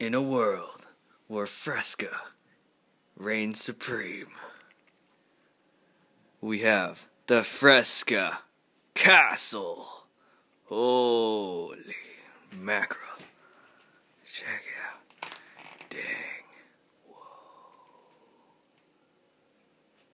in a world where Fresca reigns supreme. We have the Fresca Castle. Holy mackerel.